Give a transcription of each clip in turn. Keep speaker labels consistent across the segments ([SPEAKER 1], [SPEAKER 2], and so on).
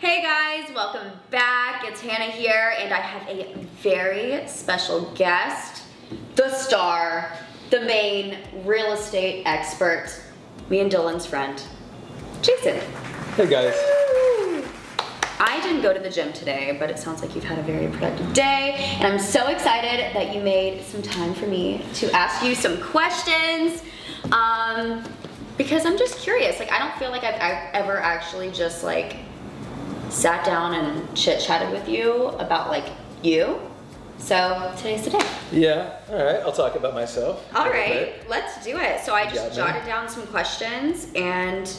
[SPEAKER 1] Hey guys, welcome back. It's Hannah here, and I have a very special guest, the star, the main real estate expert, me and Dylan's friend, Jason.
[SPEAKER 2] Hey guys.
[SPEAKER 1] I didn't go to the gym today, but it sounds like you've had a very productive day, and I'm so excited that you made some time for me to ask you some questions. Um, because I'm just curious. Like, I don't feel like I've I've ever actually just like sat down and chit chatted with you about like you. So today's the day.
[SPEAKER 2] Yeah, all right, I'll talk about myself.
[SPEAKER 1] All right,
[SPEAKER 2] bit.
[SPEAKER 1] let's do it. So I
[SPEAKER 2] Good
[SPEAKER 1] just
[SPEAKER 2] job, man.
[SPEAKER 1] jotted down some questions and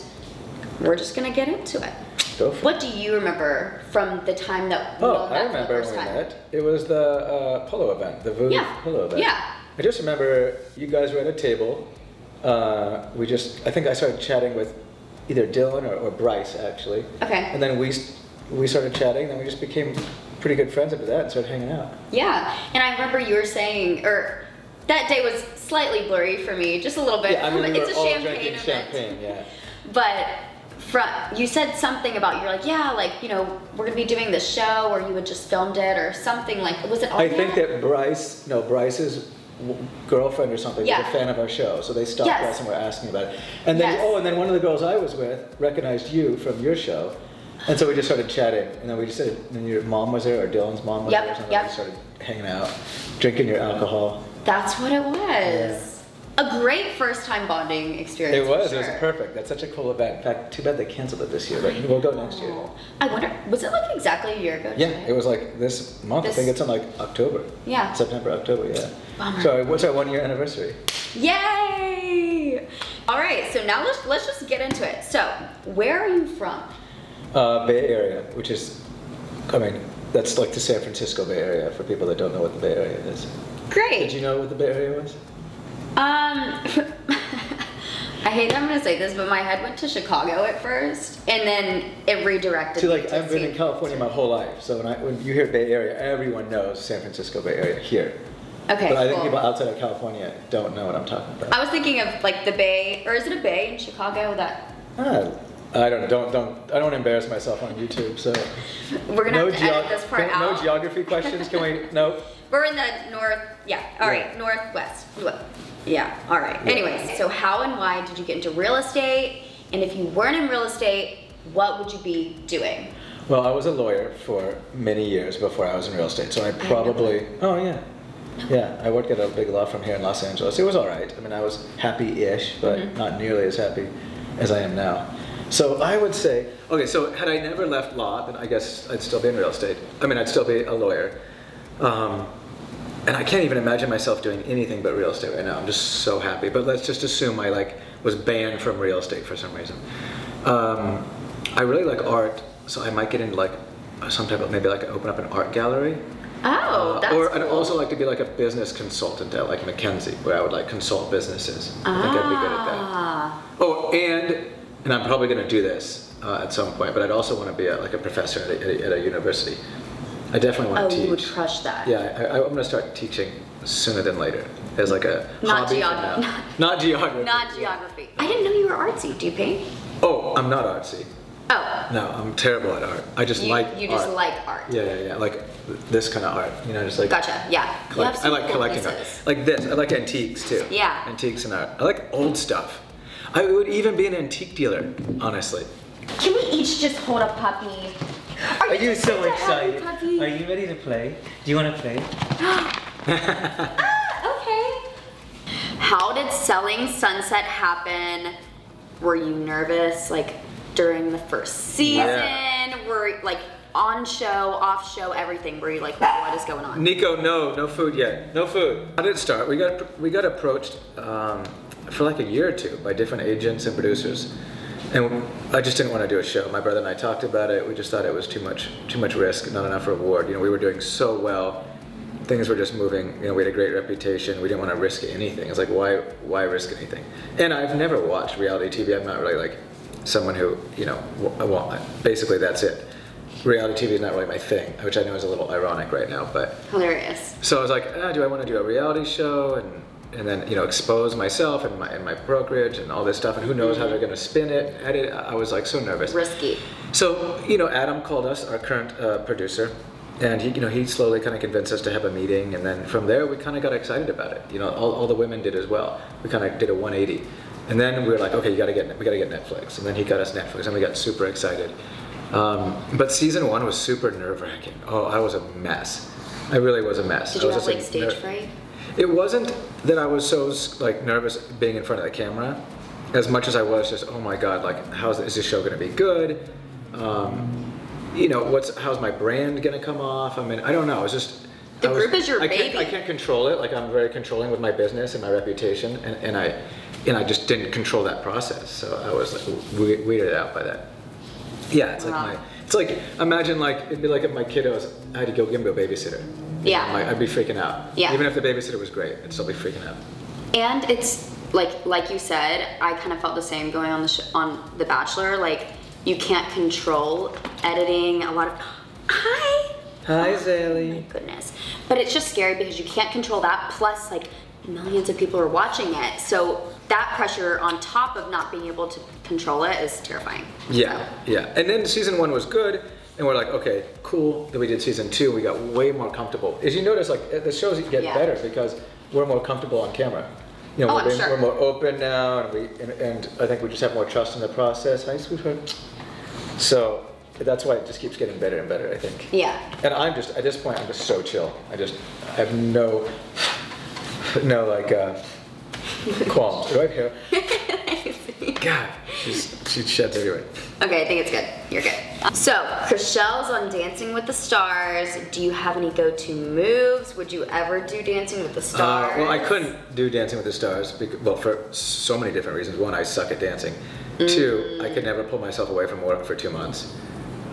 [SPEAKER 1] we're just gonna get into it.
[SPEAKER 2] Go for
[SPEAKER 1] What do you remember from the time that we
[SPEAKER 2] Oh, I remember when we
[SPEAKER 1] time?
[SPEAKER 2] met. It was the uh, polo event, the Vogue
[SPEAKER 1] Yeah,
[SPEAKER 2] polo event.
[SPEAKER 1] yeah.
[SPEAKER 2] I just remember you guys were at a table. Uh, we just, I think I started chatting with either Dylan or, or Bryce actually.
[SPEAKER 1] Okay.
[SPEAKER 2] And then we we started chatting, and then we just became pretty good friends after that and started hanging out.
[SPEAKER 1] Yeah, and I remember you were saying, or that day was slightly blurry for me, just a little bit.
[SPEAKER 2] Yeah, I mean, we
[SPEAKER 1] it's
[SPEAKER 2] were
[SPEAKER 1] a
[SPEAKER 2] all
[SPEAKER 1] champagne
[SPEAKER 2] drinking
[SPEAKER 1] event.
[SPEAKER 2] champagne, yeah.
[SPEAKER 1] But from you said something about you're like, yeah, like you know, we're gonna be doing this show, or you had just filmed it, or something like. Was it?
[SPEAKER 2] I think that Bryce, no, Bryce's girlfriend or something
[SPEAKER 1] Yeah.
[SPEAKER 2] was a fan of our show, so they stopped
[SPEAKER 1] Yes.
[SPEAKER 2] us and were asking about it. And then,
[SPEAKER 1] Yes.
[SPEAKER 2] oh, and then one of the girls I was with recognized you from your show, and so we just started chatting. And then we just said, and your mom was there, or Dylan's mom was
[SPEAKER 1] Yep,
[SPEAKER 2] there, or something.
[SPEAKER 1] yep.
[SPEAKER 2] We started hanging out, drinking your alcohol.
[SPEAKER 1] That's what it was. A great first time bonding experience.
[SPEAKER 2] It was,
[SPEAKER 1] for
[SPEAKER 2] it was perfect. That's such a cool event. In fact, too bad they canceled it this year, but we'll go next year.
[SPEAKER 1] I wonder, was it like exactly a year ago?
[SPEAKER 2] Yeah,
[SPEAKER 1] today?
[SPEAKER 2] it was like this month.
[SPEAKER 1] This-
[SPEAKER 2] I think it's in like October.
[SPEAKER 1] Yeah.
[SPEAKER 2] September, October, yeah.
[SPEAKER 1] Bummer.
[SPEAKER 2] So what's our one year anniversary?
[SPEAKER 1] Yay! All right, so now let's let's just get into it. So, where are you from?
[SPEAKER 2] Uh, Bay Area, which is, I mean, that's like the San Francisco Bay Area for people that don't know what the Bay Area is.
[SPEAKER 1] Great.
[SPEAKER 2] Did you know what the Bay Area was?
[SPEAKER 1] Um, I hate that I'm gonna say this, but my head went to Chicago at first, and then it redirected.
[SPEAKER 2] See,
[SPEAKER 1] me
[SPEAKER 2] like
[SPEAKER 1] to
[SPEAKER 2] I've been in California my whole life, so when I when you hear Bay Area, everyone knows San Francisco Bay Area here.
[SPEAKER 1] Okay,
[SPEAKER 2] but I think
[SPEAKER 1] cool.
[SPEAKER 2] people outside of California don't know what I'm talking about.
[SPEAKER 1] I was thinking of like the Bay, or is it a bay in Chicago that
[SPEAKER 2] Ah, I don't don't don't I don't want to embarrass myself on YouTube, so
[SPEAKER 1] we're gonna
[SPEAKER 2] no
[SPEAKER 1] have to edit this part out?
[SPEAKER 2] no geography questions. Can we? No.
[SPEAKER 1] We're in the north. Yeah. All right,
[SPEAKER 2] Yeah.
[SPEAKER 1] northwest. Yeah. All right.
[SPEAKER 2] Yeah.
[SPEAKER 1] Anyways, so how and why did you get into real estate? And if you weren't in real estate, what would you be doing?
[SPEAKER 2] Well, I was a lawyer for many years before I was in real estate, so I probably. Oh yeah, yeah. I worked at a big law firm here in Los Angeles. It was all right. I mean, I was happy-ish, but
[SPEAKER 1] Mhm.
[SPEAKER 2] not nearly as happy as I am now. So I would say, okay. So had I never left law, then I guess I'd still be in real estate. I mean, I'd still be a lawyer. Um, and I can't even imagine myself doing anything but real estate right now. I'm just so happy. But let's just assume I like was banned from real estate for some reason. Um, I really like art, so I might get into like some type of maybe like open up an art gallery.
[SPEAKER 1] Oh,
[SPEAKER 2] Uh,
[SPEAKER 1] that's
[SPEAKER 2] or
[SPEAKER 1] cool.
[SPEAKER 2] I'd also like to be like a business consultant at like McKinsey, where I would like consult businesses. I think I'd be good at that.
[SPEAKER 1] Ah.
[SPEAKER 2] Oh, and and I'm probably going to do this uh, at some point, but I'd also want to be a, like a professor at a, at a university. I definitely want
[SPEAKER 1] Oh,
[SPEAKER 2] to teach.
[SPEAKER 1] you would crush that.
[SPEAKER 2] Yeah, I, I'm going to start teaching sooner than later as like a
[SPEAKER 1] Not
[SPEAKER 2] hobby for
[SPEAKER 1] geog-
[SPEAKER 2] now. Not geography.
[SPEAKER 1] Not geography. I didn't know you were artsy. Do you paint?
[SPEAKER 2] Oh, I'm not artsy.
[SPEAKER 1] Oh.
[SPEAKER 2] No, I'm terrible at art. I just
[SPEAKER 1] you,
[SPEAKER 2] like
[SPEAKER 1] you just
[SPEAKER 2] art.
[SPEAKER 1] like art.
[SPEAKER 2] Yeah, yeah, yeah. Like this kind of art. You know, just like
[SPEAKER 1] Gotcha. Yeah.
[SPEAKER 2] Collect- I like
[SPEAKER 1] cool
[SPEAKER 2] collecting
[SPEAKER 1] pieces.
[SPEAKER 2] art. Like this. I like antiques too.
[SPEAKER 1] Yeah.
[SPEAKER 2] Antiques and art. I like old stuff. I would even be an antique dealer, honestly.
[SPEAKER 1] Can we each just hold a puppy?
[SPEAKER 3] Are you
[SPEAKER 1] just
[SPEAKER 3] so
[SPEAKER 1] such a happy
[SPEAKER 3] excited?
[SPEAKER 1] puppy?
[SPEAKER 3] Are you ready to play? Do you want to play?
[SPEAKER 1] Ah, okay. How did selling Sunset happen? Were you nervous like during the first season?
[SPEAKER 2] Yeah.
[SPEAKER 1] Were like on show, off show, everything? Were you like, what is going on?
[SPEAKER 2] Nico, no, no food yet. No food. How did it start? We got we got approached um, for like a year or two by different agents and producers, and I just didn't want to do a show. My brother and I talked about it. We just thought it was too much too much risk, not enough reward. You know, we were doing so well. Things were just moving. You know, we had a great reputation. We didn't want to risk anything. It's like why why risk anything? And I've never watched reality TV. I'm not really like someone who you know. w- I want basically that's it. Reality TV is not really my thing, which I know is a little ironic right now, but
[SPEAKER 1] Hilarious.
[SPEAKER 2] so I was like, ah, do I want to do a reality show? And and then you know expose myself and my and my brokerage and all this stuff, and who knows how they're going to spin it, edit. I was like so nervous.
[SPEAKER 1] Risky.
[SPEAKER 2] So you know, Adam called us, our current uh, producer, and he you know he slowly kind of convinced us to have a meeting, and then from there we kind of got excited about it. You know, all, all the women did as well. We kind of did a 180, and then we were like, okay, you got to get we got to get Netflix, and then he got us Netflix, and we got super excited. Um, but season one was super nerve wracking. Oh, I was a mess. I really was a mess.
[SPEAKER 1] Did
[SPEAKER 2] I
[SPEAKER 1] you
[SPEAKER 2] was
[SPEAKER 1] have
[SPEAKER 2] just,
[SPEAKER 1] like stage fright?
[SPEAKER 2] It wasn't that I was so like nervous being in front of the camera, as much as I was just, oh my god, like how's is this show going to be good? Um, you know, what's how's my brand going to come off? I mean, I don't know. It's just
[SPEAKER 1] The
[SPEAKER 2] I was-
[SPEAKER 1] group is your
[SPEAKER 2] I can't, I can't control it. Like I'm very controlling with my business and my reputation, and, and I and I just didn't control that process. So I was like we- weirded out by that. Yeah, it's like my. It's like imagine like it'd be like if my kiddos I had to go give him a babysitter.
[SPEAKER 1] Yeah.
[SPEAKER 2] Like, I'd be freaking out.
[SPEAKER 1] Yeah.
[SPEAKER 2] Even if the babysitter was great, I'd still be freaking out.
[SPEAKER 1] And it's like like you said, I kind of felt the same going on the sh- on The Bachelor. Like you can't control editing. A lot of hi.
[SPEAKER 3] Hi,
[SPEAKER 1] Oh,
[SPEAKER 3] Zaylee.
[SPEAKER 1] my goodness. But it's just scary because you can't control that. Plus, like millions of people are watching it, so that pressure on top of not being able to control it is terrifying.
[SPEAKER 2] Yeah, yeah. And then season one was good, and we're like, okay, cool. Then we did season two. We got way more comfortable. As you notice, like the shows get
[SPEAKER 1] Yeah.
[SPEAKER 2] better because we're more comfortable on camera. You know,
[SPEAKER 1] Oh,
[SPEAKER 2] we're, being-
[SPEAKER 1] sure.
[SPEAKER 2] we're more open now, and we and, and I think we just have more trust in the process. Hi, sweetheart. So that's why it just keeps getting better and better. I think.
[SPEAKER 1] Yeah.
[SPEAKER 2] And I'm just at this point, I'm just so chill. I just I have no no like uh, qualms right here. God, she's she sheds everywhere.
[SPEAKER 1] Okay, I think it's good. You're good. So, Chrishell's on Dancing with the Stars. Do you have any go-to moves? Would you ever do Dancing with the Stars?
[SPEAKER 2] Uh, well, I couldn't do Dancing with the Stars, because, well, for so many different reasons. One, I suck at dancing. Two, I could never pull myself away from work for two months.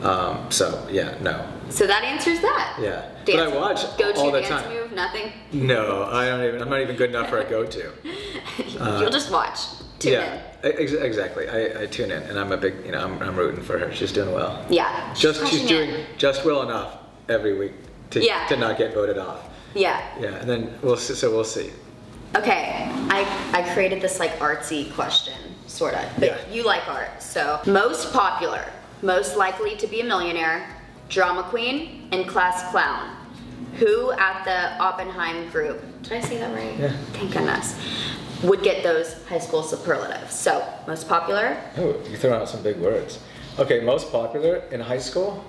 [SPEAKER 2] Um, so, yeah, no.
[SPEAKER 1] So that answers that.
[SPEAKER 2] Yeah. But I watch
[SPEAKER 1] go-to
[SPEAKER 2] all the
[SPEAKER 1] dance
[SPEAKER 2] time.
[SPEAKER 1] move, nothing.
[SPEAKER 2] No, I don't even, I'm not even good enough for a go-to.
[SPEAKER 1] You'll just watch. Tune
[SPEAKER 2] yeah, ex- exactly. I, I tune in, and I'm a big, you know, I'm, I'm rooting for her. She's doing well.
[SPEAKER 1] Yeah.
[SPEAKER 2] Just she's
[SPEAKER 1] crushing
[SPEAKER 2] doing just well enough every week to,
[SPEAKER 1] Yeah.
[SPEAKER 2] to not get voted off.
[SPEAKER 1] Yeah.
[SPEAKER 2] Yeah, and then we'll see, so we'll see.
[SPEAKER 1] Okay, I, I created this like artsy question, sort of. But
[SPEAKER 2] Yeah.
[SPEAKER 1] you like art, so. Most popular, most likely to be a millionaire, drama queen, and class clown. Who at the Oppenheim group, did I say that right?
[SPEAKER 2] Yeah.
[SPEAKER 1] Thank goodness. Would get those high school superlatives. So, most popular,
[SPEAKER 2] Oh, you're throwing out some big words. Okay, most popular in high school?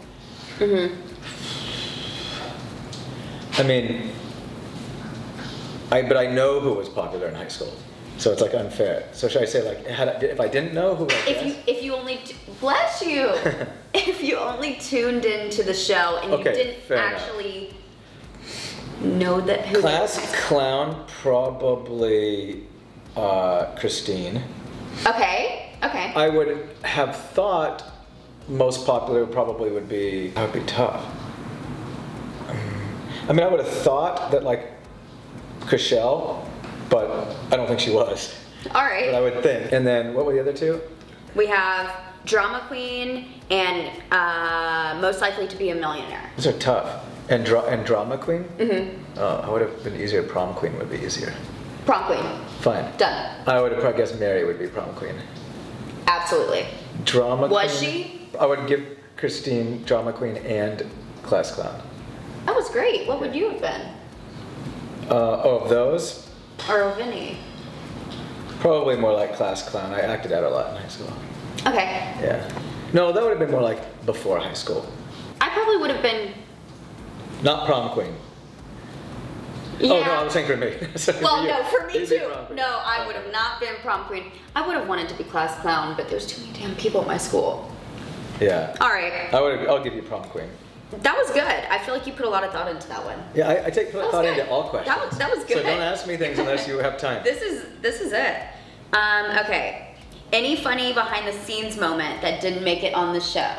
[SPEAKER 2] Mm-hmm. I mean, I but I know who was popular in high school, so it's like unfair. So should I say like I, if I didn't know who?
[SPEAKER 1] if you if you only t- bless you, if you only tuned into the show and
[SPEAKER 2] Okay,
[SPEAKER 1] you didn't
[SPEAKER 2] fair enough.
[SPEAKER 1] actually know that who
[SPEAKER 2] class clown probably uh, Christine.
[SPEAKER 1] Okay, okay.
[SPEAKER 2] I would have thought most popular probably would be that would be tough. Um, I mean, I would have thought that like Chrishell, but I don't think she was.
[SPEAKER 1] All right.
[SPEAKER 2] But I would think. And then what were the other two?
[SPEAKER 1] We have drama queen and uh, most likely to be a millionaire.
[SPEAKER 2] Those are tough. And dra- and drama queen. Mm-hmm. Oh, I would have been easier. Prom queen would be easier.
[SPEAKER 1] Prom queen.
[SPEAKER 2] Fine.
[SPEAKER 1] Done.
[SPEAKER 2] I would have probably guessed Mary would be prom queen.
[SPEAKER 1] Absolutely.
[SPEAKER 2] Drama. Queen.
[SPEAKER 1] Was
[SPEAKER 2] queen,
[SPEAKER 1] she?
[SPEAKER 2] I would give Christine drama queen and class clown.
[SPEAKER 1] That was great. What would you have been?
[SPEAKER 2] Uh, oh, of those,
[SPEAKER 1] Or Vinny?
[SPEAKER 2] probably more like class clown. I acted out a lot in high school.
[SPEAKER 1] Okay.
[SPEAKER 2] Yeah. No, that would have been more like before high school.
[SPEAKER 1] I probably would have been.
[SPEAKER 2] Not prom queen.
[SPEAKER 1] Yeah.
[SPEAKER 2] Oh no, I was saying for me. Sorry,
[SPEAKER 1] Well,
[SPEAKER 2] you.
[SPEAKER 1] no, for me
[SPEAKER 2] You'd
[SPEAKER 1] too. No, I would have not been prom queen. I would have wanted to be class clown, but there's too many damn people at my school.
[SPEAKER 2] Yeah.
[SPEAKER 1] All right.
[SPEAKER 2] I would. I'll give you prom queen.
[SPEAKER 1] That was good. I feel like you put a lot of thought into that one.
[SPEAKER 2] Yeah, I, I take thought into all
[SPEAKER 1] That
[SPEAKER 2] questions.
[SPEAKER 1] was- that was good.
[SPEAKER 2] So don't ask me things unless you have time.
[SPEAKER 1] This is this is it. Um, okay. Any funny behind the scenes moment that didn't make it on the show?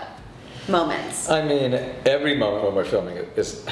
[SPEAKER 1] Moments.
[SPEAKER 2] I mean, every moment when we're filming it is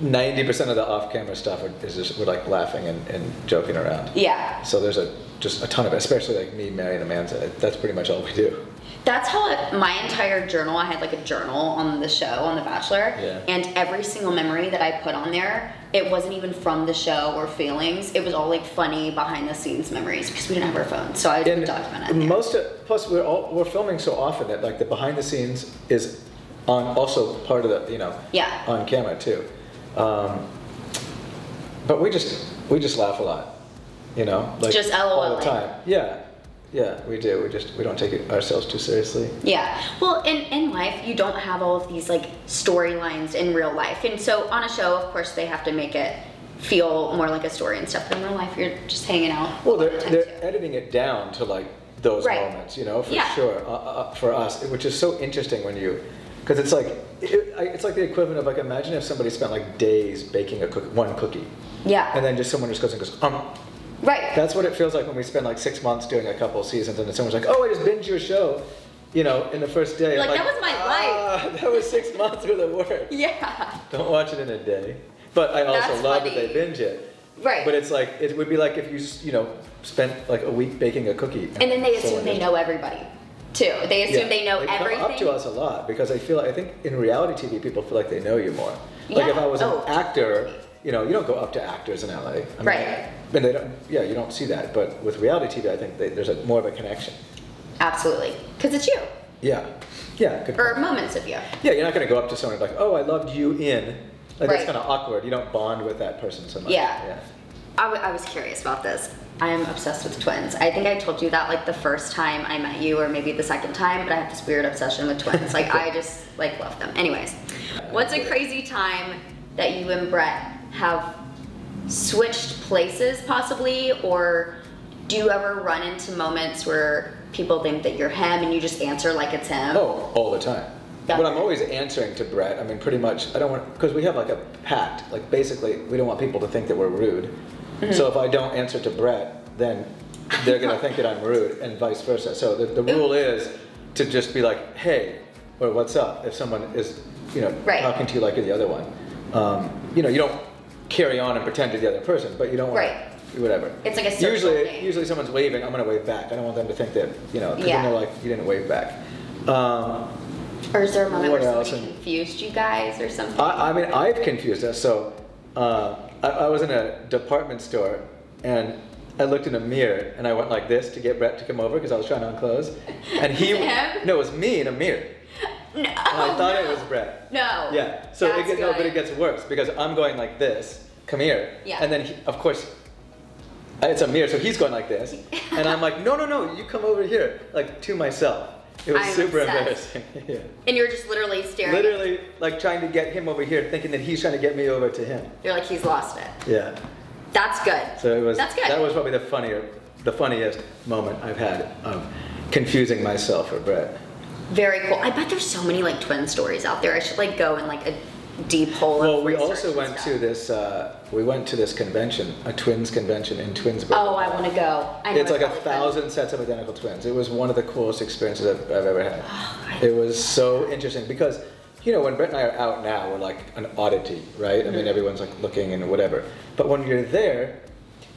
[SPEAKER 2] ninety percent of the off-camera stuff is just we're like laughing and, and joking around.
[SPEAKER 1] Yeah.
[SPEAKER 2] So there's a just a ton of it, especially like me, marrying and Amanza. That's pretty much all we do.
[SPEAKER 1] That's how it, my entire journal. I had like a journal on the show on The Bachelor,
[SPEAKER 2] Yeah.
[SPEAKER 1] and every single memory that I put on there, it wasn't even from the show or feelings. It was all like funny behind the scenes memories because we didn't have our phones, so I
[SPEAKER 2] didn't
[SPEAKER 1] document it.
[SPEAKER 2] most of, plus we're all, we're filming so often that like the behind the scenes is on also part of the you know
[SPEAKER 1] Yeah.
[SPEAKER 2] on camera too. Um, but we just we just laugh a lot, you know, like
[SPEAKER 1] Just
[SPEAKER 2] all the time. Yeah, yeah, we do. We just we don't take it ourselves too seriously.
[SPEAKER 1] Yeah. Well, in, in life, you don't have all of these like storylines in real life. And so on a show, of course, they have to make it feel more like a story and stuff. But in real life, you're just hanging out.
[SPEAKER 2] Well, they're
[SPEAKER 1] time,
[SPEAKER 2] they're
[SPEAKER 1] too.
[SPEAKER 2] editing it down to like those
[SPEAKER 1] Right.
[SPEAKER 2] moments, you know, for
[SPEAKER 1] Yeah.
[SPEAKER 2] sure. Uh, uh, for us, which is so interesting when you, because it's like it, it's like the equivalent of like imagine if somebody spent like days baking a cook, one cookie,
[SPEAKER 1] Yeah.
[SPEAKER 2] and then just someone just goes and goes um.
[SPEAKER 1] Right.
[SPEAKER 2] That's what it feels like when we spend like six months doing a couple seasons, and then someone's like, "Oh, I just binge your show," you know, in the first day. I'm
[SPEAKER 1] Like, that was my
[SPEAKER 2] "Ah, That was six months worth of work.
[SPEAKER 1] yeah.
[SPEAKER 2] Don't watch it in a day. But I also
[SPEAKER 1] That's
[SPEAKER 2] love that they binge it.
[SPEAKER 1] Right.
[SPEAKER 2] But it's like it would be like if you you know spent like a week baking a cookie.
[SPEAKER 1] and then they assume they know everybody, too. They assume
[SPEAKER 2] Yeah,
[SPEAKER 1] they know
[SPEAKER 2] come
[SPEAKER 1] everything.
[SPEAKER 2] up to us a lot because I feel like I think in reality TV people feel like they know you more. Like
[SPEAKER 1] Yeah.
[SPEAKER 2] if I was an
[SPEAKER 1] Oh,
[SPEAKER 2] actor, you know, you don't go up to actors in LA. I mean,
[SPEAKER 1] Right.
[SPEAKER 2] And they don't. Yeah, you don't see that. But with reality TV, I think they, there's a more of a connection.
[SPEAKER 1] Absolutely. Because it's you.
[SPEAKER 2] Yeah. Yeah. Good.
[SPEAKER 1] Or
[SPEAKER 2] point.
[SPEAKER 1] moments of you.
[SPEAKER 2] Yeah, you're not going to go up to someone and be like, "Oh, I loved you in." Like that's kind of awkward. You don't bond with that person so much.
[SPEAKER 1] Yeah.
[SPEAKER 2] Yeah.
[SPEAKER 1] I, w- I was curious about this. I'm obsessed with twins. I think I told you that like the first time I met you, or maybe the second time, but I have this weird obsession with twins. Like I just like love them. Anyways, what's a uh, crazy time that you and Brett have switched places, possibly, or do you ever run into moments where people think that you're him and you just answer like it's him?
[SPEAKER 2] Oh, all the time.
[SPEAKER 1] Yeah.
[SPEAKER 2] But I'm always answering to Brett. I mean, pretty much. I don't want because we have like a pact. Like basically, we don't want people to think that we're rude.
[SPEAKER 1] Mm-hmm.
[SPEAKER 2] So if I don't answer to Brett, then they're gonna think that I'm rude, and vice versa. So the, the rule is to just be like, "Hey," or "What's up?" If someone is, you know,
[SPEAKER 1] Right.
[SPEAKER 2] talking to you like the other one. Um, you know, you don't carry on and pretend you're the other person, but you don't want
[SPEAKER 1] Right.
[SPEAKER 2] whatever.
[SPEAKER 1] It's like a social
[SPEAKER 2] usually,
[SPEAKER 1] thing.
[SPEAKER 2] usually someone's waving. I'm gonna wave back. I don't want them to think that you know, because
[SPEAKER 1] Yeah.
[SPEAKER 2] they're like, you didn't wave back. Um,
[SPEAKER 1] Or is there a moment where
[SPEAKER 2] else?
[SPEAKER 1] somebody confused you guys or something?
[SPEAKER 2] I, I mean, I've confused us. So uh, I, I was in a department store and I looked in a mirror and I went like this to get Brett to come over because I was trying to unclose. And he, no, it was me in a mirror.
[SPEAKER 1] no.
[SPEAKER 2] And I thought it was Brett.
[SPEAKER 1] No.
[SPEAKER 2] Yeah. So it
[SPEAKER 1] That's
[SPEAKER 2] gets, no, but it gets worse because I'm going like this. Come here.
[SPEAKER 1] Yeah.
[SPEAKER 2] And then he, of course. Uh, it's a mirror, so he's going like this, and I'm like, no, no, no, you come over here, like to myself. It was
[SPEAKER 1] I'm
[SPEAKER 2] super
[SPEAKER 1] obsessed.
[SPEAKER 2] embarrassing. yeah.
[SPEAKER 1] And you're just literally staring.
[SPEAKER 2] Literally, like trying to get him over here, thinking that he's trying to get me over to him.
[SPEAKER 1] You're like, he's lost it.
[SPEAKER 2] Yeah.
[SPEAKER 1] That's good.
[SPEAKER 2] So it was.
[SPEAKER 1] That's good.
[SPEAKER 2] That was probably the funnier, the funniest moment I've had of confusing myself for Brett.
[SPEAKER 1] Very cool. I bet there's so many like twin stories out there. I should like go in like a deep hole.
[SPEAKER 2] Well, we also went
[SPEAKER 1] stuff.
[SPEAKER 2] to this. Uh, we went to this convention, a twins convention in Twinsburg.
[SPEAKER 1] Oh, I want to go. I know
[SPEAKER 2] It's like a thousand sets of identical twins. It was one of the coolest experiences I've, I've ever had.
[SPEAKER 1] Oh,
[SPEAKER 2] It was so interesting because, you know, when Brett and I are out now, we're like an oddity, right? I
[SPEAKER 1] Mm-hmm.
[SPEAKER 2] mean, everyone's like looking and whatever. But when you're there,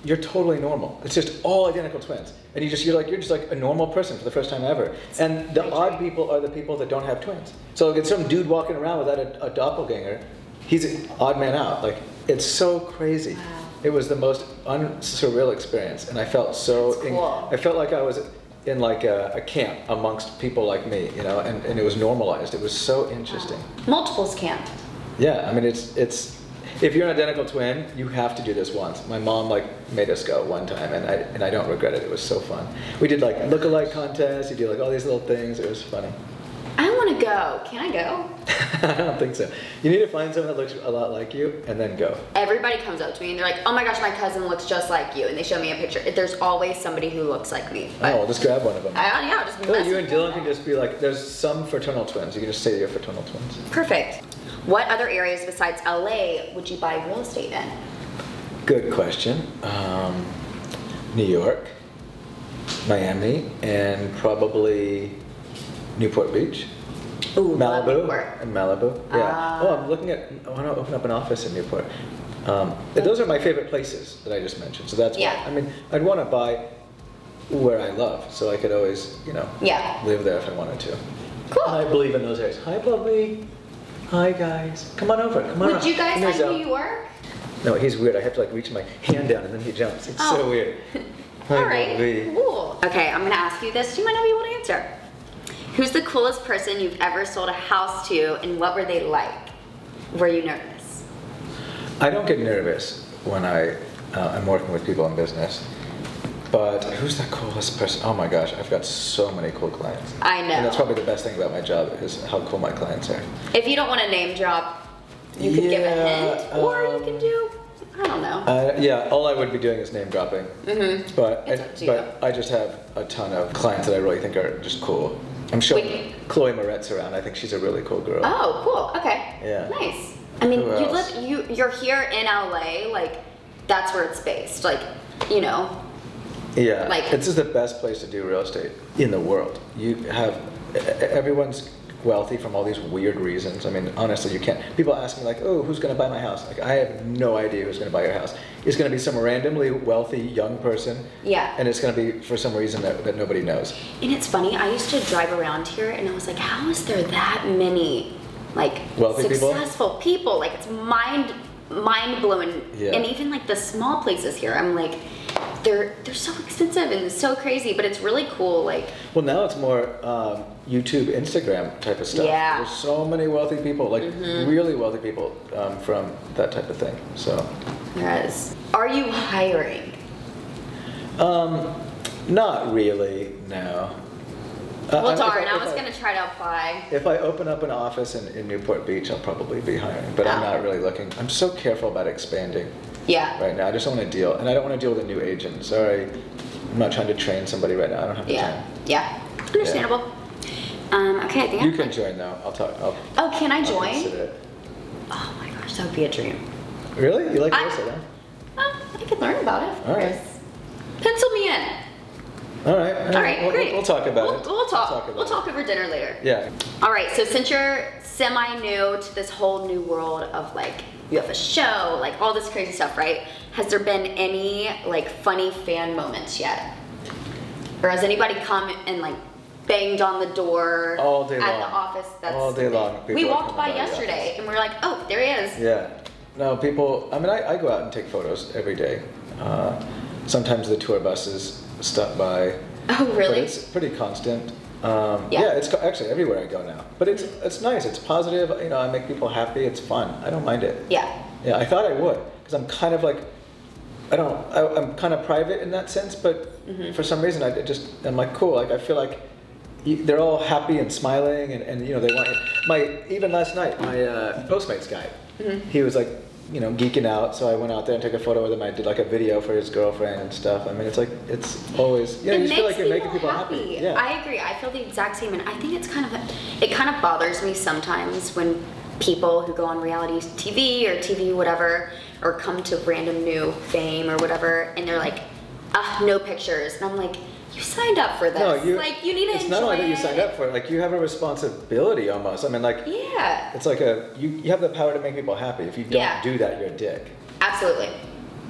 [SPEAKER 2] you're totally normal. It's just all identical twins, and you just you're like you're just like a normal person for the first time ever. And the odd people are the people that don't have twins. So like, it's some dude walking around without a, a doppelganger. He's an odd man out. Like it's so crazy.
[SPEAKER 1] Wow.
[SPEAKER 2] It was the most un- surreal experience, and I felt so.
[SPEAKER 1] Cool.
[SPEAKER 2] I felt like I was in like a, a camp amongst people like me, you know, and, and it was normalized. It was so interesting.
[SPEAKER 1] Multiples camp.
[SPEAKER 2] Yeah, I mean, it's it's if you're an identical twin, you have to do this once. My mom like made us go one time, and I and I don't regret it. It was so fun. We did like look-alike contests. You do like all these little things. It was funny.
[SPEAKER 1] I want to go. Can I go?
[SPEAKER 2] I don't think so. You need to find someone that looks a lot like you, and then go.
[SPEAKER 1] Everybody comes up to me and they're like, "Oh my gosh, my cousin looks just like you," and they show me a picture. There's always somebody who looks like me. But
[SPEAKER 2] Oh, I'll just grab one of them.
[SPEAKER 1] I, yeah, I'll just
[SPEAKER 2] Well, you and Dylan can just be like, there's some fraternal twins. You can just say you're fraternal twins.
[SPEAKER 1] Perfect. What other areas besides LA would you buy real estate in?
[SPEAKER 2] Good question. Um, New York, Miami, and probably Newport Beach.
[SPEAKER 1] Ooh,
[SPEAKER 2] Malibu.
[SPEAKER 1] Newport.
[SPEAKER 2] And Malibu. Yeah.
[SPEAKER 1] Ah.
[SPEAKER 2] oh, I'm looking at. I want to open up an office in Newport. Um, those are my favorite places that I just mentioned. So that's
[SPEAKER 1] Yeah.
[SPEAKER 2] why. I mean, I'd want to buy where I love, so I could always, you know,
[SPEAKER 1] Yeah.
[SPEAKER 2] live there if I wanted to.
[SPEAKER 1] Cool.
[SPEAKER 2] I believe in those areas. Hi, Bubby. Hi, guys. Come on over. Come on.
[SPEAKER 1] Would
[SPEAKER 2] up.
[SPEAKER 1] you guys
[SPEAKER 2] Come
[SPEAKER 1] like
[SPEAKER 2] here,
[SPEAKER 1] New York?
[SPEAKER 2] No, he's weird. I have to like reach my hand down and then he jumps. It's so
[SPEAKER 1] Oh.
[SPEAKER 2] weird. Hi,
[SPEAKER 1] All right.
[SPEAKER 2] Bubby.
[SPEAKER 1] Cool. Okay, I'm gonna ask you this. You might not be able to answer. Who's the coolest person you've ever sold a house to, and what were they like? Were you nervous?
[SPEAKER 2] I don't get nervous when I uh, am working with people in business. But who's the coolest person? Oh my gosh, I've got so many cool clients.
[SPEAKER 1] I know.
[SPEAKER 2] And that's probably the best thing about my job is how cool my clients are.
[SPEAKER 1] If you don't want to name drop, you could give a
[SPEAKER 2] Yeah,
[SPEAKER 1] hint, or you can
[SPEAKER 2] um,
[SPEAKER 1] do. I don't know.
[SPEAKER 2] Uh, yeah, all I would be doing is name dropping.
[SPEAKER 1] Mm-hmm.
[SPEAKER 2] But I,
[SPEAKER 1] up to you.
[SPEAKER 2] but I just have a ton of clients that I really think are just cool. I'm showing. Chloe Moretz around. I think she's a really cool girl.
[SPEAKER 1] Oh, cool. Okay.
[SPEAKER 2] Yeah.
[SPEAKER 1] Nice. I mean, you live. You you're here in LA. Like, that's where it's based. Like, you know.
[SPEAKER 2] Yeah,
[SPEAKER 1] Like-
[SPEAKER 2] this is the best place to do real estate in the world. You have everyone's wealthy from all these weird reasons. I mean, honestly, you can't. People ask me like, "Oh, who's going to buy my house?" Like, I have no idea who's going to buy your house. It's going to be some randomly wealthy young person,
[SPEAKER 1] Yeah.
[SPEAKER 2] and it's going to be for some reason that, that nobody knows.
[SPEAKER 1] And it's funny. I used to drive around here, and I was like, how is there that many like
[SPEAKER 2] Wealthy people?
[SPEAKER 1] successful people? Like, it's mind mind blowing.
[SPEAKER 2] Yeah.
[SPEAKER 1] And even like the small places here, I'm like, they're they're so expensive and so crazy, but it's really cool. Like,
[SPEAKER 2] Well, now it's more um, YouTube, Instagram type of stuff.
[SPEAKER 1] Yeah. Mm-hmm.
[SPEAKER 2] There's so many wealthy people, like really wealthy people um, from that type of thing. So,
[SPEAKER 1] whereas, are you hiring?
[SPEAKER 2] um, not really, no. Uh,
[SPEAKER 1] Well, darn,
[SPEAKER 2] if
[SPEAKER 1] I was gonna try to apply.
[SPEAKER 2] If I open up an office in, in Newport Beach, I'll probably be hiring, but I'm
[SPEAKER 1] Oh.
[SPEAKER 2] not really looking. I'm so careful about expanding
[SPEAKER 1] Yeah.
[SPEAKER 2] right now. I just don't want to deal, and I don't want to deal with a new agent. Sorry, I'm not trying to train somebody right now. I don't have the
[SPEAKER 1] Yeah.
[SPEAKER 2] time.
[SPEAKER 1] Yeah. Understandable. Um, okay, I think
[SPEAKER 2] You
[SPEAKER 1] I'm
[SPEAKER 2] can join though. I'll talk. I'll,
[SPEAKER 1] Oh, can I
[SPEAKER 2] I'll
[SPEAKER 1] join?
[SPEAKER 2] it.
[SPEAKER 1] Oh my gosh, that would be a dream.
[SPEAKER 2] Really? You like
[SPEAKER 1] I-
[SPEAKER 2] real huh?
[SPEAKER 1] Oh, I could learn about it, of
[SPEAKER 2] All right.
[SPEAKER 1] course. Pencil me in.
[SPEAKER 2] All right.
[SPEAKER 1] All right,
[SPEAKER 2] we'll,
[SPEAKER 1] great.
[SPEAKER 2] We'll, talk about
[SPEAKER 1] we'll,
[SPEAKER 2] it.
[SPEAKER 1] We'll talk.
[SPEAKER 2] about
[SPEAKER 1] we'll
[SPEAKER 2] it.
[SPEAKER 1] talk over dinner later.
[SPEAKER 2] Yeah.
[SPEAKER 1] All right. So since you're semi-new to this whole new world of like you have a show, like all this crazy stuff, right? Has there been any like funny fan moments yet, or has anybody come and like banged on the door
[SPEAKER 2] All day
[SPEAKER 1] at
[SPEAKER 2] long.
[SPEAKER 1] the office?
[SPEAKER 2] All day long,
[SPEAKER 1] We walked by
[SPEAKER 2] by
[SPEAKER 1] yesterday and we are like, oh, there he is.
[SPEAKER 2] Yeah. No, people. I mean, I, I go out and take photos every day. Uh, sometimes the tour buses stop by.
[SPEAKER 1] Oh, really?
[SPEAKER 2] But it's pretty constant. Um,
[SPEAKER 1] Yeah.
[SPEAKER 2] yeah. it's actually everywhere I go now. But it's it's nice. It's positive. You know, I make people happy. It's fun. I don't mind it.
[SPEAKER 1] Yeah.
[SPEAKER 2] Yeah, I thought I would because I'm kind of like, I don't, I, I'm kind of private in that sense. But
[SPEAKER 1] Mm-hmm.
[SPEAKER 2] for some reason, I just I'm like cool. Like I feel like you- they're all happy and smiling, and, and you know they want my even last night my uh, Postmates guy,
[SPEAKER 1] Mm-hmm.
[SPEAKER 2] he was like you know geeking out. So I went out there and took a photo with him. I did like a video for his girlfriend and stuff. I mean, it's like it's always you know
[SPEAKER 1] it
[SPEAKER 2] you just feel like you're making people happy. Yeah.
[SPEAKER 1] I agree. I feel the exact same, and I think it's kind of it kind of bothers me sometimes when people who go on reality TV or TV whatever or come to random new fame or whatever, and they're like, ah, no pictures, and I'm like, you signed up for this.
[SPEAKER 2] no, you.
[SPEAKER 1] like you need to
[SPEAKER 2] It's not only that you signed up for it. Like you have a responsibility almost. I mean, like
[SPEAKER 1] Yeah,
[SPEAKER 2] it's like a you, you have the power to make people happy. If you don't
[SPEAKER 1] Yeah.
[SPEAKER 2] do that, you're a dick.
[SPEAKER 1] absolutely,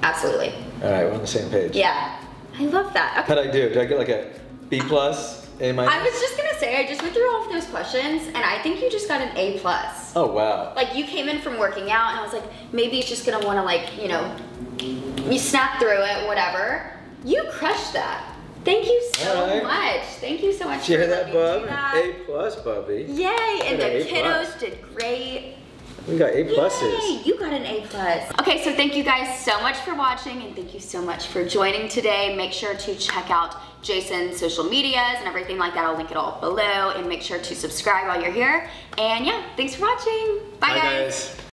[SPEAKER 1] absolutely.
[SPEAKER 2] All right, we're on the same page.
[SPEAKER 1] Yeah, I love that. Okay.
[SPEAKER 2] How'd I do? Did I get like a B plus, A minus?
[SPEAKER 1] I was just gonna say, I just went through all of those questions, and I think you just got an A plus.
[SPEAKER 2] Oh wow.
[SPEAKER 1] like you came in from working out and I was like, maybe it's just gonna wanna like, you know, you snap through it, whatever. You crushed that. Thank you so
[SPEAKER 2] right.
[SPEAKER 1] much. Thank you so much
[SPEAKER 2] Share
[SPEAKER 1] for
[SPEAKER 2] that, bub?
[SPEAKER 1] that.
[SPEAKER 2] A plus, Bubby.
[SPEAKER 1] Yay! And the kiddos
[SPEAKER 2] plus.
[SPEAKER 1] did great.
[SPEAKER 2] We got A pluses.
[SPEAKER 1] Yay! You got an A plus. Okay, so thank you guys so much for watching and thank you so much for joining today. Make sure to check out Jason's social medias and everything like that. I'll link it all below and make sure to subscribe while you're here. And yeah, thanks for watching. Bye,
[SPEAKER 2] Bye,
[SPEAKER 1] guys.
[SPEAKER 2] guys.